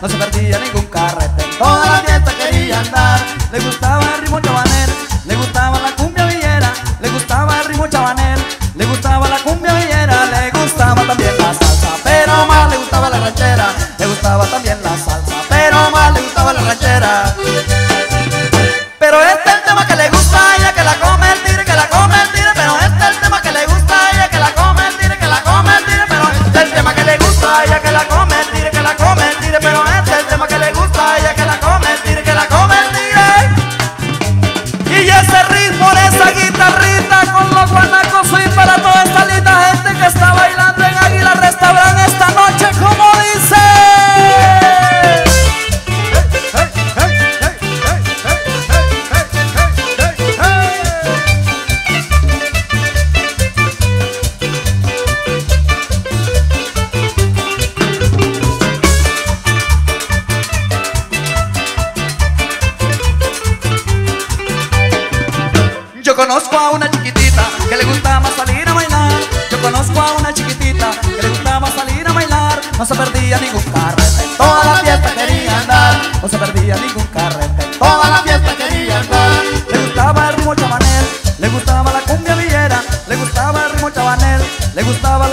no se perdía ningún un carrete. Toda la fiesta quería andar. Le gustaba el ritmo chabanel Le gustaba la cumbia villera Le gustaba el ritmo chabanel Le gustaba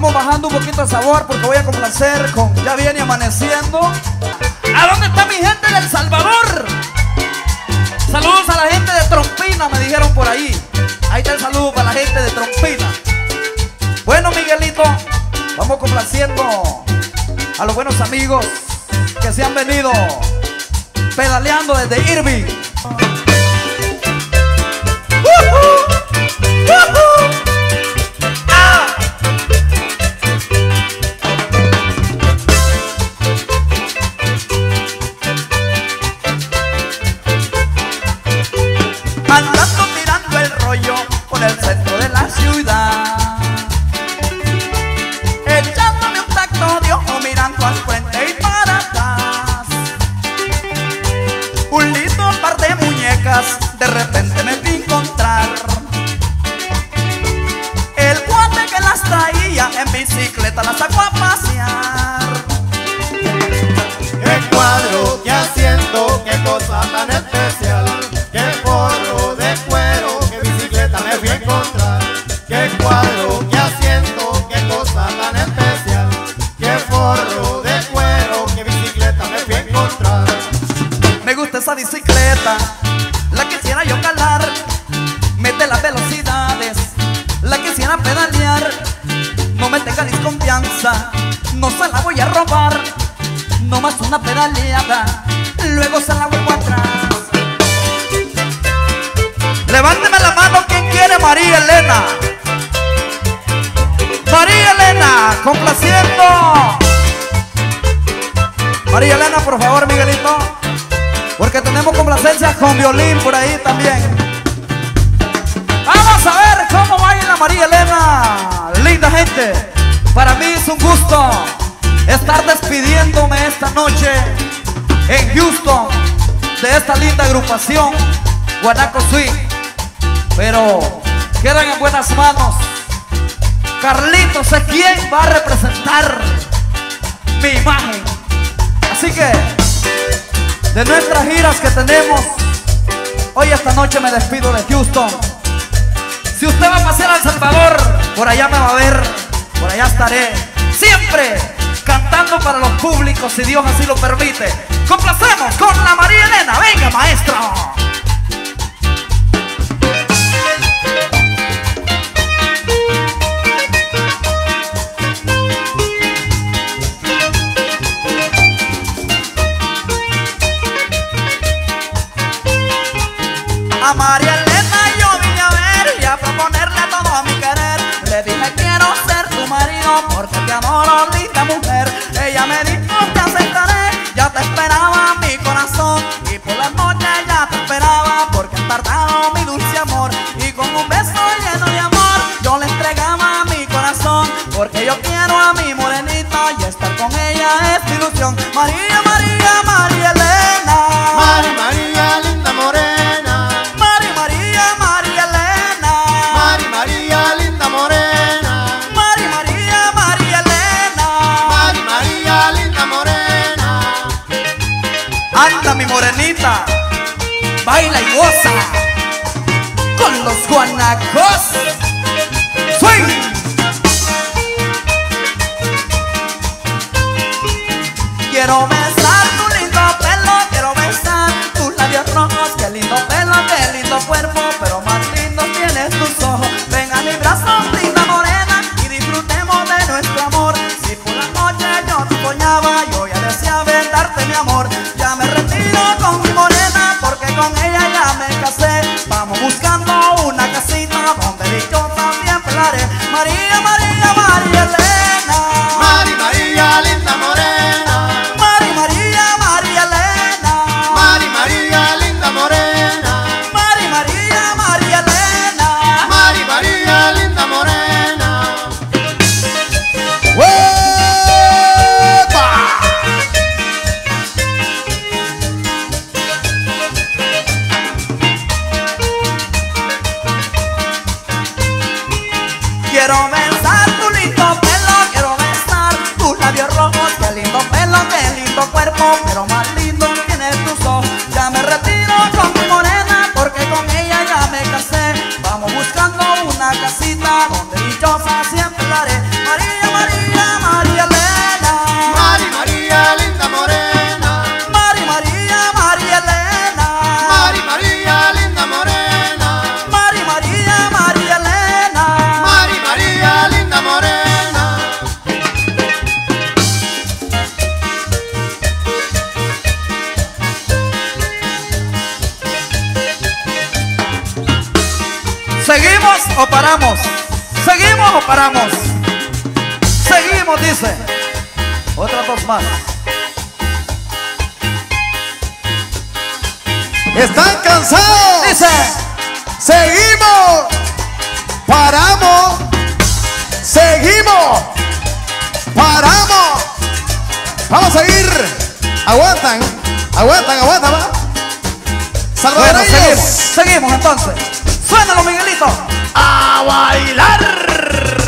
Vamos bajando un poquito el sabor porque voy a complacer con Ya viene amaneciendo. ¿A dónde está mi gente del Salvador? Saludos a la gente de Trompina, me dijeron por ahí. Ahí está el saludo para la gente de Trompina. Bueno, Miguelito, vamos complaciendo a los buenos amigos que se han venido pedaleando desde Irving. de repente me vi encontrar el guante que las traía en bicicleta las sacó a pasear. Qué cuadro, qué asiento, qué cosa tan especial, qué forro de cuero, qué bicicleta me fui a encontrar. Qué cuadro, qué asiento, qué cosa tan especial, qué forro de cuero, qué bicicleta me fui a encontrar. Me gusta esa bicicleta. una pedaleada, luego se la vuelvo atrás. Levánteme la mano quien quiere María Elena. María Elena, complaciendo. María Elena, por favor, Miguelito. Porque tenemos complacencias con violín por ahí también. Vamos a ver cómo baila María Elena. Linda gente. Para mí es un gusto estar despidiéndome esta noche en Houston de esta linda agrupación Guanaco Sweet. Pero quedan en buenas manos. Carlitos es quien va a representar mi imagen. Así que de nuestras giras que tenemos, hoy esta noche me despido de Houston. Si usted va a pasear a El Salvador, por allá me va a ver, por allá estaré. Siempre cantando para los públicos, si Dios así lo permite. Complacemos con la María Elena. Venga, maestro. A María Elena yo vine a ver y a proponerle todo a mi querer. Le dije quiero ser marido porque te adoro, linda mujer. Ella me dijo te aceptaré, ya te esperaba mi corazón y por la noche ya te esperaba porque has tardado mi dulce amor y con un beso lleno de amor yo le entregaba mi corazón porque yo quiero a mi morenita y estar con ella es mi ilusión. María, Quiero besar tu lindo pelo, quiero besar tus labios rojos, qué lindo pelo, qué lindo cuerpo, pero más lindo ¿Están cansados? Dice. Seguimos. Paramos. Seguimos. Paramos. Vamos a seguir. Aguantan. Aguantan, aguantan. ¿va? Bueno, Salvadoreños. seguimos. Seguimos entonces. Suénalo, Miguelito. A bailar.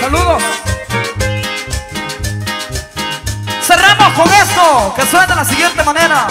Saludos. Cerramos con esto, que suena de la siguiente manera.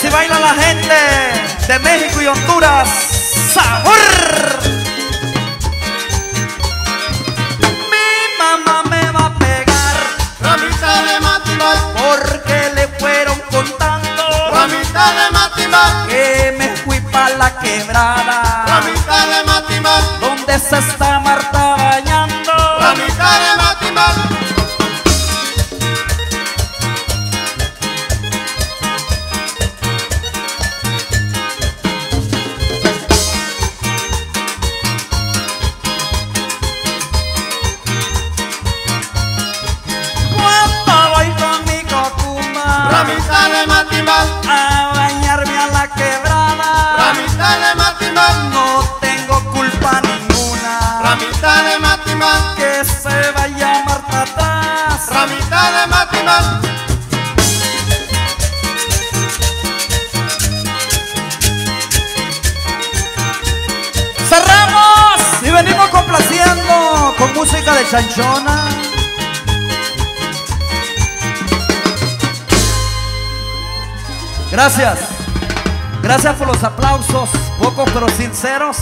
Así baila la gente de México y Honduras. gana más. Cerramos y venimos complaciendo con música de chanchona. Gracias. Gracias por los aplausos, pocos pero sinceros.